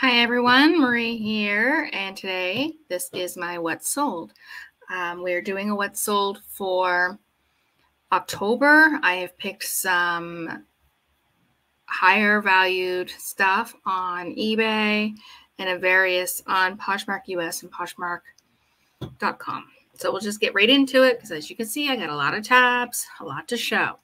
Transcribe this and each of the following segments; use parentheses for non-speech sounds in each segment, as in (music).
Hi everyone, Marie here, and today this is my What Sold. Um, we're doing a What Sold for October. I have picked some higher valued stuff on eBay and a various on Poshmark US and Poshmark.com. So we'll just get right into it because as you can see, I got a lot of tabs, a lot to show.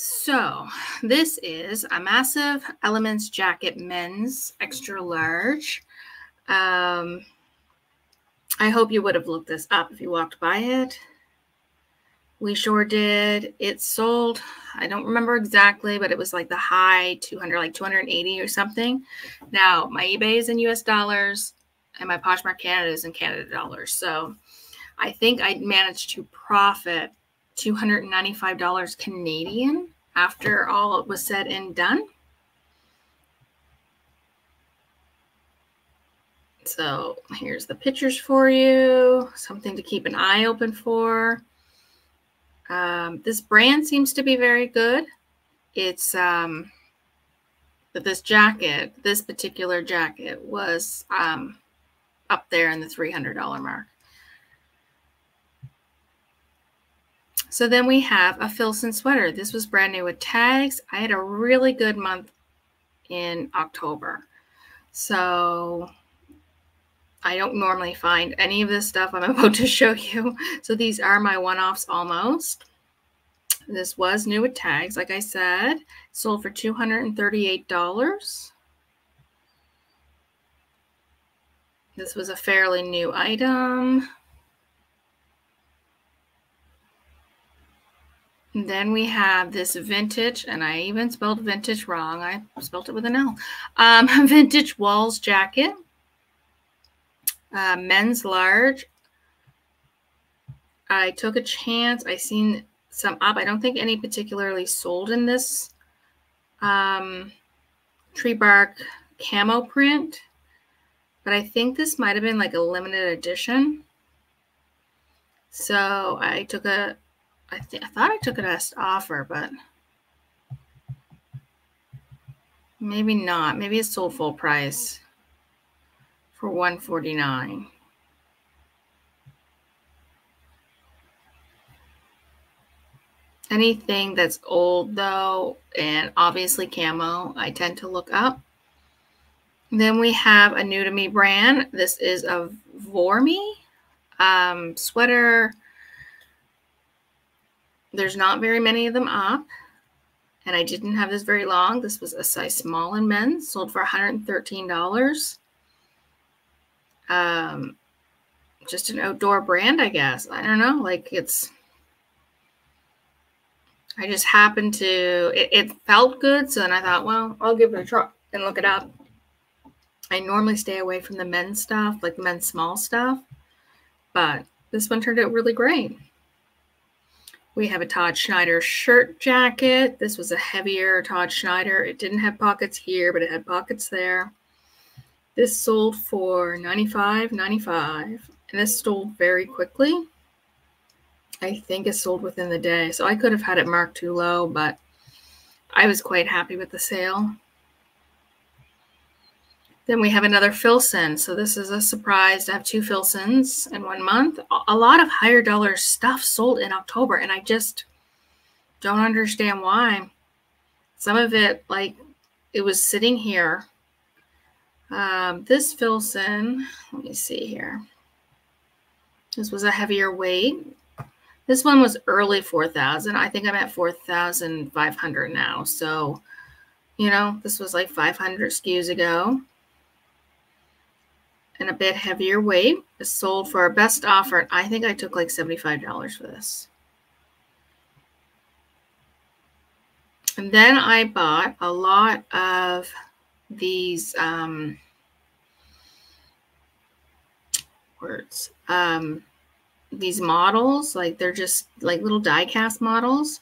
So this is a massive Elements jacket men's extra large. Um, I hope you would have looked this up if you walked by it. We sure did. It sold, I don't remember exactly, but it was like the high 200, like 280 or something. Now, my eBay is in US dollars and my Poshmark Canada is in Canada dollars. So I think I managed to profit $295 Canadian after all it was said and done. So here's the pictures for you, something to keep an eye open for. Um, this brand seems to be very good. It's um, this jacket, this particular jacket was um, up there in the $300 mark. So then we have a Filson sweater. This was brand new with tags. I had a really good month in October. So I don't normally find any of this stuff I'm (laughs) about to show you. So these are my one-offs almost. This was new with tags, like I said. Sold for $238. This was a fairly new item. Then we have this vintage, and I even spelled vintage wrong. I spelled it with an L. Um, (laughs) vintage Walls jacket, uh, men's large. I took a chance. I seen some up. I don't think any particularly sold in this um, tree bark camo print, but I think this might have been like a limited edition. So I took a I, th- I thought I took it as offer, but maybe not. Maybe it's sold full price for 149 Anything that's old though, and obviously camo, I tend to look up. Then we have a new to me brand. This is a Vorme um, sweater there's not very many of them up. And I didn't have this very long. This was a size small in men's, sold for $113. Um, just an outdoor brand, I guess. I don't know. Like it's, I just happened to, it, it felt good. So then I thought, well, I'll give it a try and look it up. I normally stay away from the men's stuff, like men's small stuff, but this one turned out really great. We have a Todd Snyder shirt jacket. This was a heavier Todd Snyder. It didn't have pockets here, but it had pockets there. This sold for $95.95, and this sold very quickly. I think it sold within the day, so I could have had it marked too low, but I was quite happy with the sale. Then we have another Filson. So this is a surprise to have two Filsons in one month. A lot of higher dollar stuff sold in October, and I just don't understand why. Some of it, like, it was sitting here. Um, this Filson, let me see here. This was a heavier weight. This one was early 4,000. I think I'm at 4,500 now. So, you know, this was like 500 SKUs ago and a bit heavier weight. is sold for our best offer. I think I took like $75 for this. And then I bought a lot of these um, words, um, these models, like they're just like little die cast models.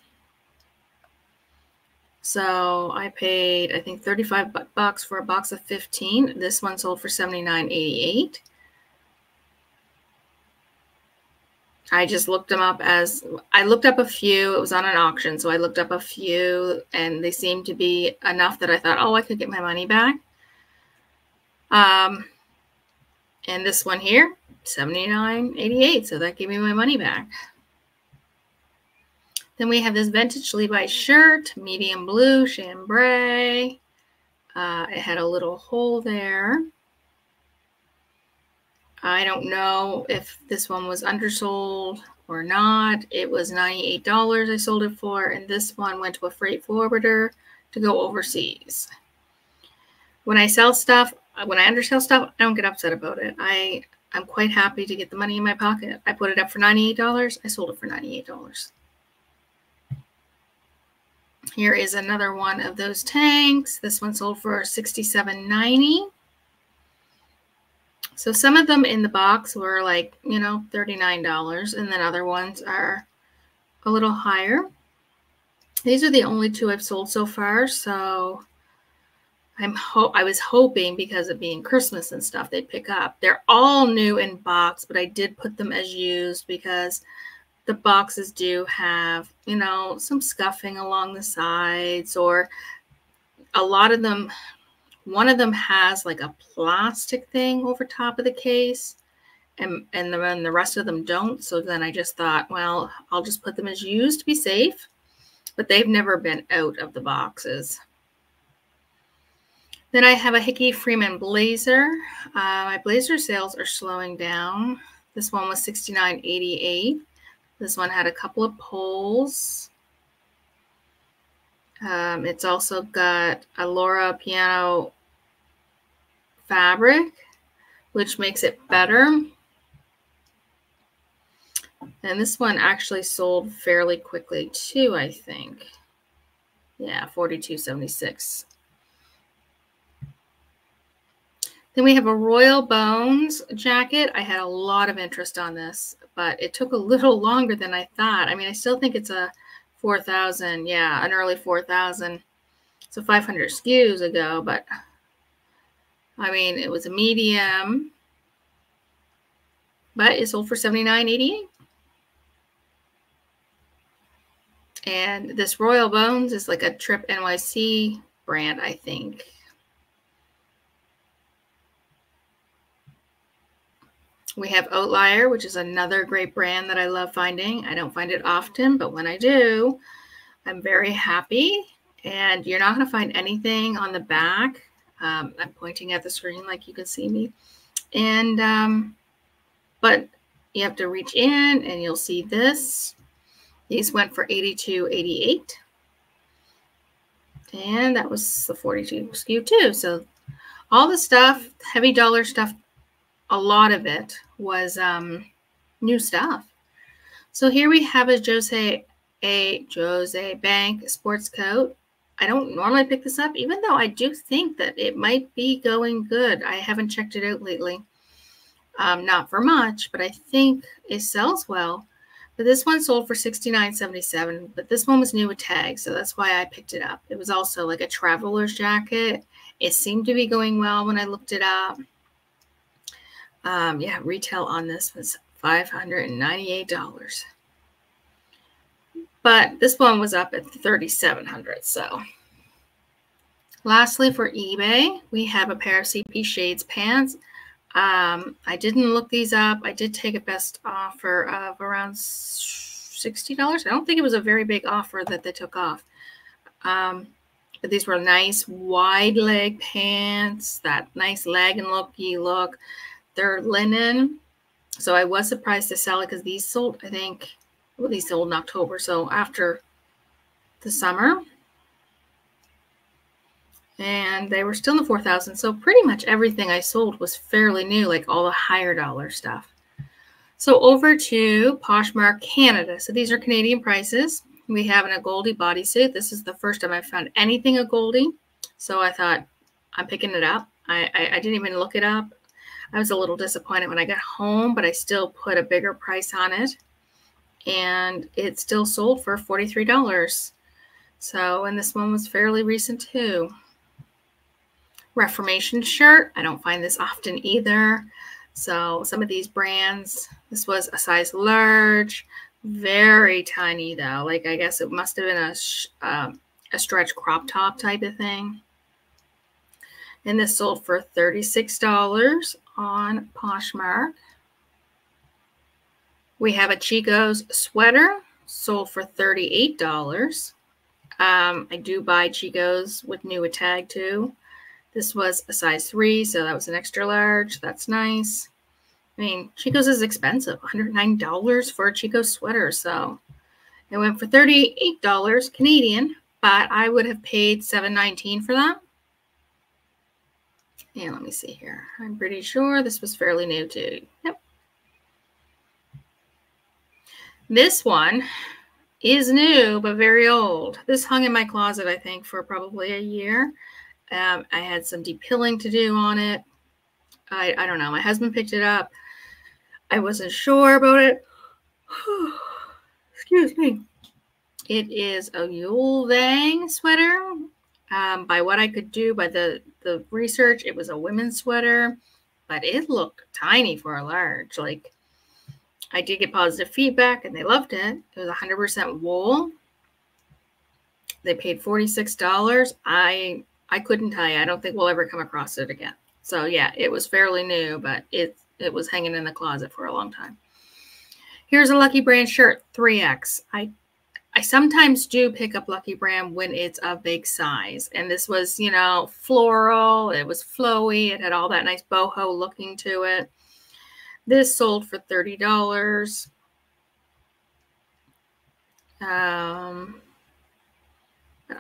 So I paid, I think, 35 bucks for a box of 15. This one sold for 79.88. I just looked them up as I looked up a few. It was on an auction, so I looked up a few, and they seemed to be enough that I thought, oh, I could get my money back. Um, and this one here, 79.88. So that gave me my money back. Then we have this vintage Levi shirt, medium blue, chambray. Uh, it had a little hole there. I don't know if this one was undersold or not. It was $98 I sold it for, and this one went to a freight forwarder to go overseas. When I sell stuff, when I undersell stuff, I don't get upset about it. I I'm quite happy to get the money in my pocket. I put it up for $98. I sold it for $98. Here is another one of those tanks. This one sold for $67.90. So some of them in the box were like, you know, $39, and then other ones are a little higher. These are the only two I've sold so far, so I'm ho- I was hoping because of being Christmas and stuff they'd pick up. They're all new in box, but I did put them as used because the boxes do have, you know, some scuffing along the sides or a lot of them one of them has like a plastic thing over top of the case and and then the rest of them don't. So then I just thought, well, I'll just put them as used to be safe. But they've never been out of the boxes. Then I have a Hickey Freeman blazer. Uh, my blazer sales are slowing down. This one was $69.88. This one had a couple of poles. Um, it's also got a Loro Piana fabric, which makes it better. And this one actually sold fairly quickly too, I think. Yeah, 42.76. Then we have a Royal Bones jacket. I had a lot of interest on this, but it took a little (laughs) longer than I thought. I mean, I still think it's a 4,000, yeah, an early 4,000. So 500 SKUs ago, but I mean, it was a medium, but it sold for $79.88. And this Royal Bones is like a Tripp NYC brand, I think. We have Outlier, which is another great brand that I love finding. I don't find it often, but when I do, I'm very happy. And you're not going to find anything on the back um, I'm pointing at the screen like you can see me. And, um, but you have to reach in and you'll see this. These went for 82, 88. And that was the 42 SKU too. So all the stuff, heavy dollar stuff, a lot of it was um, new stuff. So here we have a Jose a Jose Bank sports coat. I don't normally pick this up, even though I do think that it might be going good. I haven't checked it out lately. Um, not for much, but I think it sells well. But this one sold for $69.77, but this one was new with tags, so that's why I picked it up. It was also like a traveler's jacket. It seemed to be going well when I looked it up. Um, yeah, retail on this was $598 but this one was up at 3700 so. Lastly for ebay we have a pair of cp shades pants. Um, i didn't look these up. I did take a best offer of around $60 i don't think it was a very big offer that they took off. Um, but these were nice wide leg pants that nice leg and looky look they're linen so i was surprised to sell it because these sold i think well, these sold in October, so after the summer. And they were still in the 4,000. So pretty much everything I sold was fairly new, like all the higher dollar stuff. So over to Poshmark Canada. So these are Canadian prices. We have in a Goldie bodysuit. This is the first time I've found anything a Goldie. So I thought, I'm picking it up. I, I, I didn't even look it up. I was a little disappointed when I got home, but I still put a bigger price on it and it still sold for $43. So, and this one was fairly recent too. Reformation shirt. I don't find this often either. So, some of these brands, this was a size large, very tiny though. Like, I guess it must have been a, um, a stretch crop top type of thing. And this sold for $36 on Poshmark. We have a Chico's sweater sold for $38. Um, I do buy Chico's with new tag too. This was a size three, so that was an extra large. That's nice. I mean, Chico's is expensive, $109 for a Chico sweater. So it went for $38 Canadian, but I would have paid $7.19 for that. And let me see here. I'm pretty sure this was fairly new too. Yep. This one is new, but very old. This hung in my closet, I think, for probably a year. Um, I had some depilling to do on it. I, I don't know. My husband picked it up. I wasn't sure about it. (sighs) Excuse me. It is a Yule Vang sweater. Um, by what I could do, by the, the research, it was a women's sweater, but it looked tiny for a large. Like, I did get positive feedback and they loved it. It was 100% wool. They paid $46. I I couldn't tell you. I don't think we'll ever come across it again. So yeah, it was fairly new, but it it was hanging in the closet for a long time. Here's a Lucky Brand shirt, 3X. I I sometimes do pick up Lucky Brand when it's a big size. And this was, you know, floral, it was flowy, it had all that nice boho looking to it. This sold for $30. Um,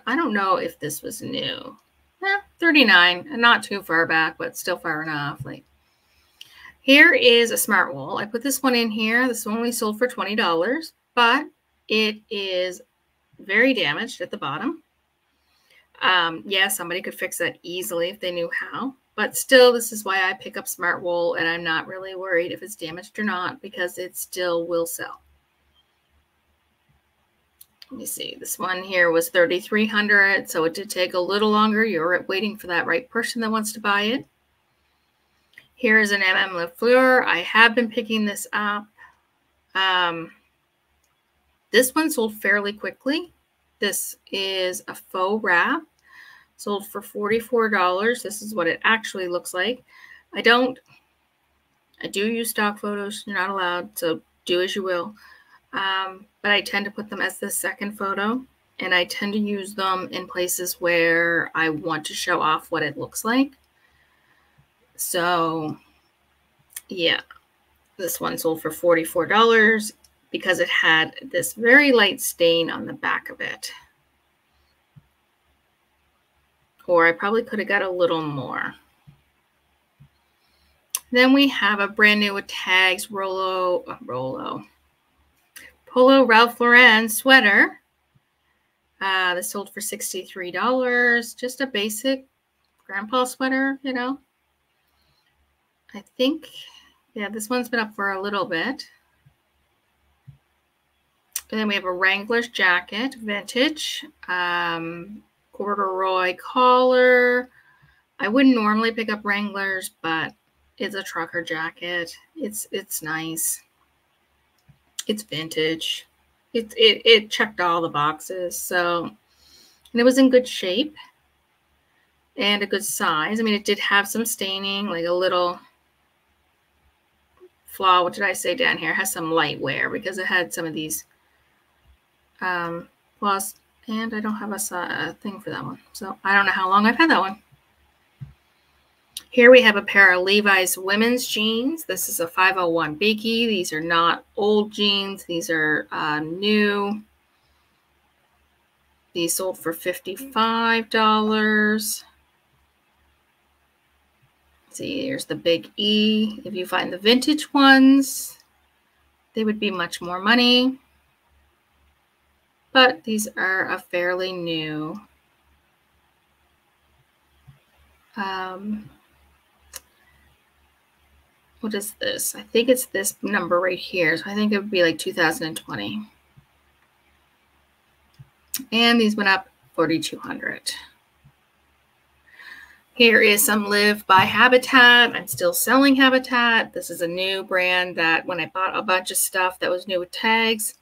I don't know if this was new eh, 39, not too far back, but still far enough. Like here is a Smartwool. I put this one in here. This one only sold for $20, but it is very damaged at the bottom. Um, yeah, somebody could fix that easily if they knew how. But still, this is why I pick up Smartwool, and I'm not really worried if it's damaged or not because it still will sell let me see this one here was 3300 so it did take a little longer you're waiting for that right person that wants to buy it here's an mm Le Fleur. i have been picking this up um, this one sold fairly quickly. This is a faux wrap. Sold for $44 this is what it actually looks like. I don't i do use stock photos. You're not allowed so do as you will. Um, but I tend to put them as the second photo. And I tend to use them in places where I want to show off what it looks like. So, yeah, this one sold for $44 because it had this very light stain on the back of it. Or I probably could have got a little more. Then we have a brand new tags Rolo, uh, Rolo, Polo Ralph Lauren sweater. Uh, this sold for $63. Just a basic grandpa sweater, you know. I think, yeah, this one's been up for a little bit. And then we have a Wrangler's jacket, vintage, um, corduroy collar. I wouldn't normally pick up Wranglers, but it's a trucker jacket. It's it's nice. It's vintage. It, it, it checked all the boxes. So, and it was in good shape and a good size. I mean, it did have some staining, like a little flaw. What did I say down here? It has some light wear because it had some of these um. And I don't have a, a thing for that one. So I don't know how long I've had that one. Here we have a pair of Levi's women's jeans. This is a 501 Biggie. These are not old jeans. These are uh, new. These sold for $55. See, here's the big E. If you find the vintage ones, they would be much more money. But these are a fairly new. Um, what is this? I think it's this number right here. So I think it would be like 2020. And these went up 4,200. Here is some Live by Habitat. I'm still selling Habitat. This is a new brand that when I bought a bunch of stuff that was new with tags,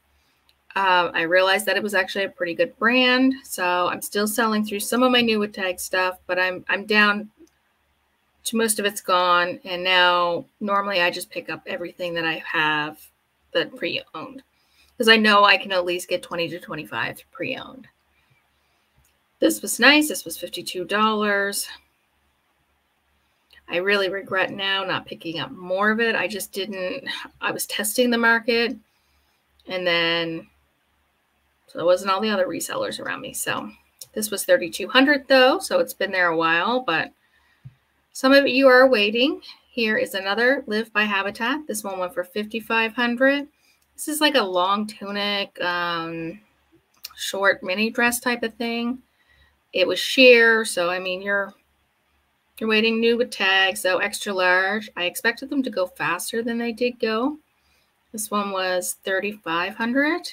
um, I realized that it was actually a pretty good brand. So I'm still selling through some of my new tag stuff, but I'm I'm down to most of it's gone. And now normally I just pick up everything that I have that pre-owned because I know I can at least get 20 to 25 pre-owned. This was nice. This was $52. I really regret now not picking up more of it. I just didn't, I was testing the market and then, so wasn't all the other resellers around me. So this was 3,200 though. So it's been there a while, but some of you are waiting. Here is another Live by Habitat. This one went for 5,500. This is like a long tunic, um, short mini dress type of thing. It was sheer, so I mean you're you're waiting new with tags, so extra large. I expected them to go faster than they did go. This one was 3,500.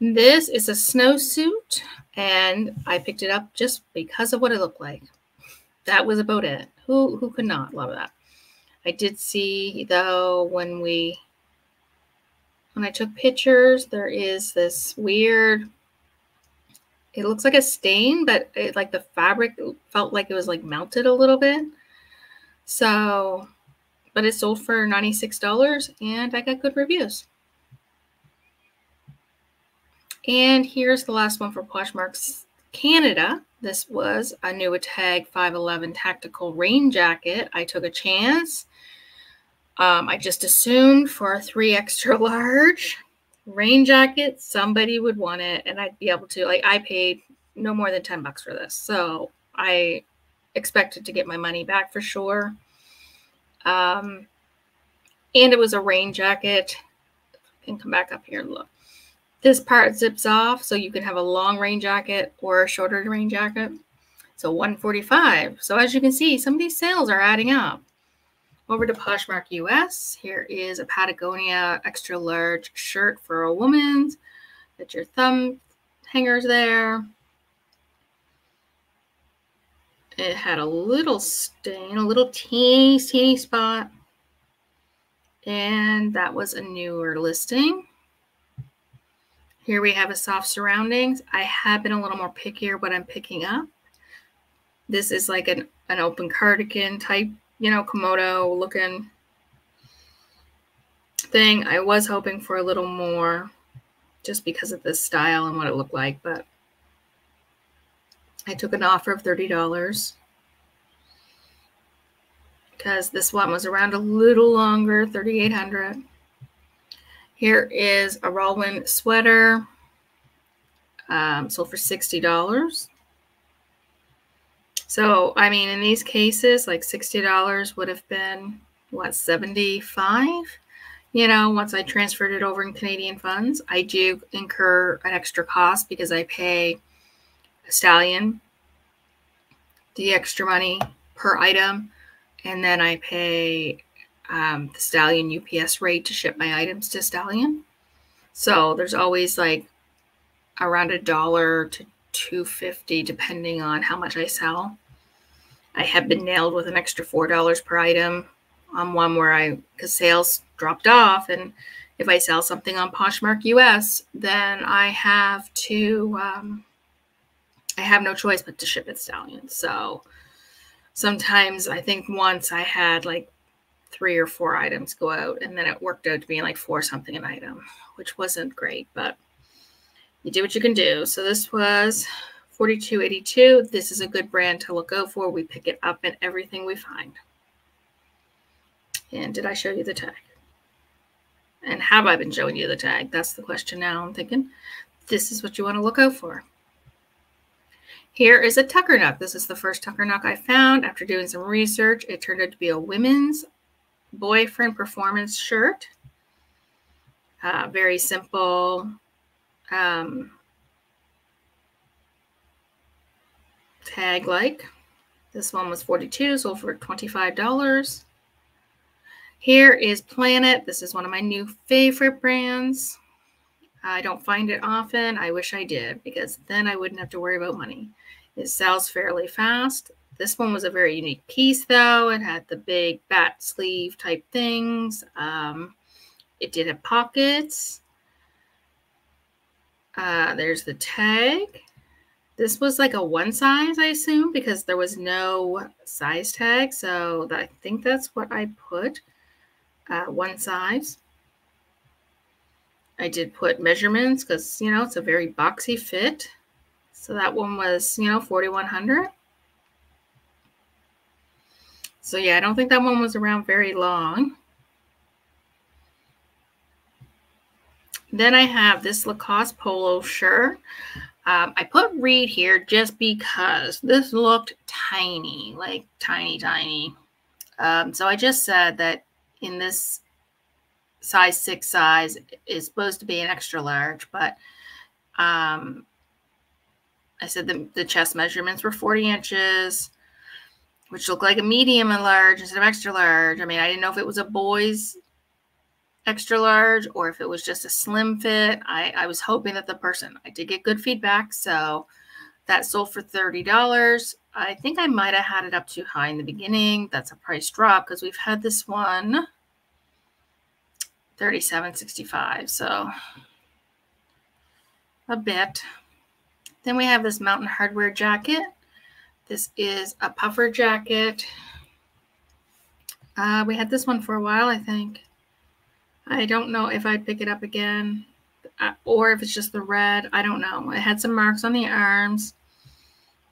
This is a snowsuit, and I picked it up just because of what it looked like. That was about it. Who who could not love that? I did see though when we when I took pictures, there is this weird it looks like a stain, but it, like the fabric felt like it was like melted a little bit. So, but it sold for $96 and I got good reviews. And here's the last one for Poshmark's Canada. This was a Nuitag 511 tactical rain jacket. I took a chance. Um, I just assumed for a three (laughs) extra large rain jacket, somebody would want it, and I'd be able to. Like, I paid no more than 10 bucks for this. So I expected to get my money back for sure. Um, and it was a rain jacket. I can come back up here and look. This part zips off, so you can have a long rain jacket or a shorter rain jacket. So 145. So as you can see, some of these sales are adding up. Over to Poshmark US. Here is a Patagonia extra large shirt for a woman. Get your thumb hangers there. It had a little stain, a little teeny, teeny spot. And that was a newer listing. Here we have a soft surroundings. I have been a little more pickier what I'm picking up. This is like an, an open cardigan type you know, Komodo looking thing. I was hoping for a little more just because of this style and what it looked like, but I took an offer of $30 because this one was around a little longer, 3800 Here is a Rollwind sweater, um, sold for $60. So, I mean, in these cases, like $60 would have been what, 75? You know, once I transferred it over in Canadian funds, I do incur an extra cost because I pay a stallion the extra money per item, and then I pay um, the stallion UPS rate to ship my items to stallion. So there's always like around a dollar to 250 depending on how much I sell. I have been nailed with an extra $4 per item on one where I, because sales dropped off. And if I sell something on Poshmark US, then I have to, um, I have no choice but to ship it stallion. So sometimes I think once I had like three or four items go out and then it worked out to being like four something an item, which wasn't great, but you do what you can do. So this was 4282. This is a good brand to look out for. We pick it up in everything we find. And did I show you the tag? And have I been showing you the tag? That's the question now. I'm thinking this is what you want to look out for. Here is a Tuckernuck. This is the first Tuckernuck I found after doing some research. It turned out to be a women's boyfriend performance shirt. Uh, very simple. Um, tag like. This one was 42, sold for $25. Here is Planet. This is one of my new favorite brands. I don't find it often. I wish I did because then I wouldn't have to worry about money. It sells fairly fast. This one was a very unique piece though. It had the big bat sleeve type things. Um, it did have pockets. Uh, there's the tag. this was like a one size, I assume, because there was no size tag. So I think that's what I put, uh, one size. I did put measurements because, you know, it's a very boxy fit. So that one was, you know, 4,100. So yeah, I don't think that one was around very long. Then I have this Lacoste polo shirt. Um, I put Reed here just because this looked tiny, like tiny, tiny. Um, so I just said that in this size six size is supposed to be an extra large, but um, I said the, the chest measurements were 40 inches, which looked like a medium and large instead of extra large. I mean, I didn't know if it was a boy's extra large or if it was just a slim fit. I, I was hoping that the person, I did get good feedback. So that sold for $30. I think I might have had it up too high in the beginning. That's a price drop because we've had this one 37.65. So a bit. Then we have this Mountain Hardwear jacket. This is a puffer jacket. Uh, we had this one for a while, I think. I don't know if I'd pick it up again uh, or if it's just the red. I don't know. It had some marks on the arms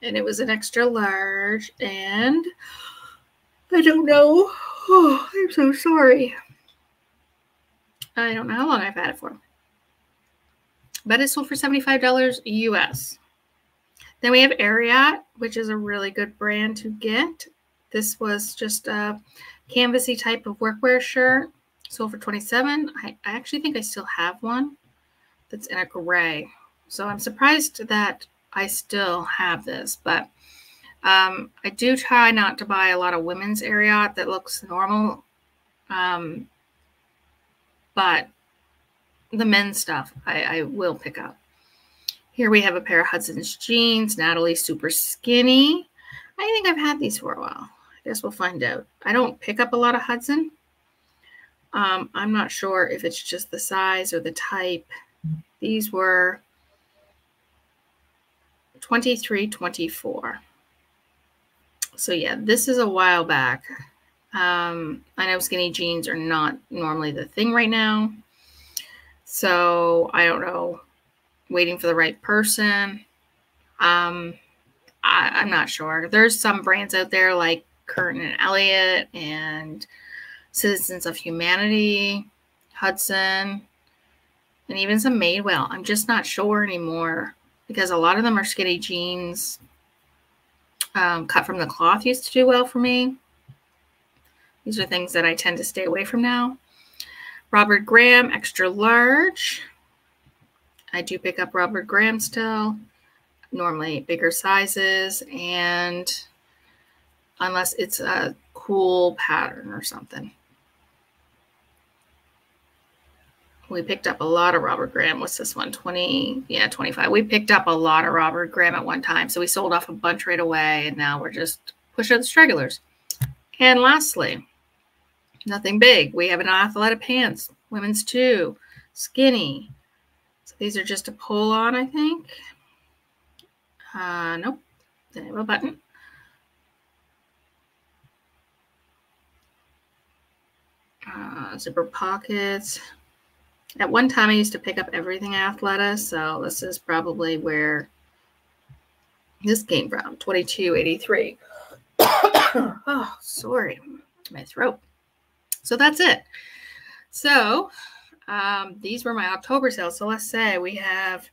and it was an extra large. And (gasps) I don't know. Oh, (sighs) I'm so sorry. I don't know how long I've had it for. But it sold for $75 US. Then we have Ariat, which is a really good brand to get. This was just a canvasy type of workwear shirt. Sold for 27. I, I actually think I still have one that's in a gray. So I'm surprised that I still have this, but um, I do try not to buy a lot of women's Ariat that looks normal. Um, but the men's stuff I, I will pick up. Here we have a pair of Hudson's jeans, Natalie super skinny. I think I've had these for a while. I guess we'll find out. I don't pick up a lot of Hudson. Um, I'm not sure if it's just the size or the type. These were 23, 24. So yeah, this is a while back. Um, I know skinny jeans are not normally the thing right now. So I don't know. Waiting for the right person. Um, I, am not sure. There's some brands out there like Current and Elliott and Citizens of Humanity, Hudson, and even some Madewell. I'm just not sure anymore because a lot of them are skinny jeans. Um, Kut from the Kloth used to do well for me. These are things that I tend to stay away from now. Robert Graham, extra large. I do pick up Robert Graham still, normally bigger sizes, and unless it's a cool pattern or something. We picked up a lot of Robert Graham. What's this one? 20, yeah, 25. We picked up a lot of Robert Graham at one time. So we sold off a bunch right away, and now we're just pushing the stragglers. And lastly, Nothing big. We have an Athleta pants, women's too, skinny. These are just a pull on, I think. Uh, nope, they have a button. Uh, zipper pockets. At one time, I used to pick up everything at Athleta, so this is probably where this came from. 2283. (coughs) oh, sorry, my throat. So that's it. So um, these were my October sales. So let's say we have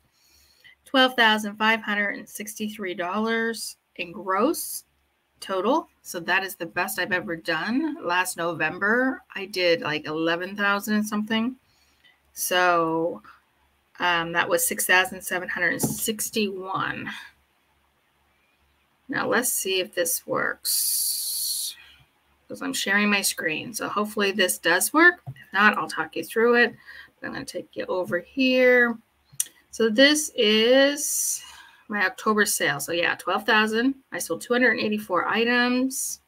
$12,563 in gross total. So that is the best I've ever done. Last November, I did like 11,000 and something. So um, that was 6,761. Now let's see if this works because I'm sharing my screen. So hopefully this does work. If not, I'll talk you through it. I'm going to take you over here. So this is my October sale. So yeah, 12,000. I sold 284 items.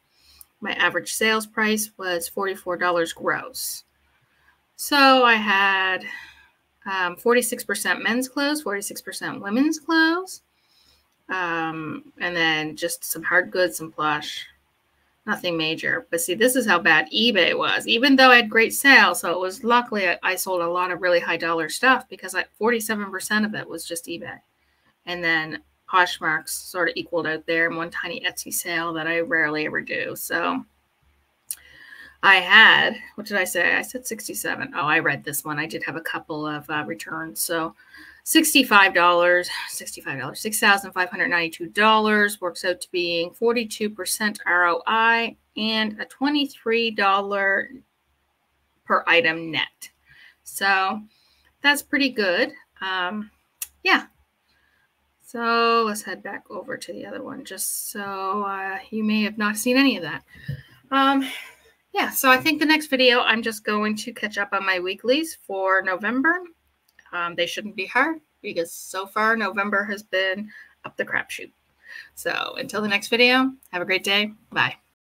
My average sales price was $44 gross. So I had 46% um, men's clothes, 46% women's clothes. Um, and then just some hard goods, some plush, nothing major. But see, this is how bad eBay was. Even though I had great sales, so it was luckily I, I sold a lot of really high dollar stuff because like 47% of it was just eBay. And then Poshmarks sort of equaled out there and one tiny Etsy sale that I rarely ever do. So I had, what did I say? I said 67. Oh, I read this one. I did have a couple of uh, returns. So $65, $65, $6,592 works out to being 42% ROI and a $23 per item net. So that's pretty good. Um, yeah. So let's head back over to the other one just so uh, you may have not seen any of that. Um, yeah, so I think the next video, I'm just going to catch up on my weeklies for November. Um, they shouldn't be hard because so far November has been up the crapshoot. So until the next video, have a great day. Bye.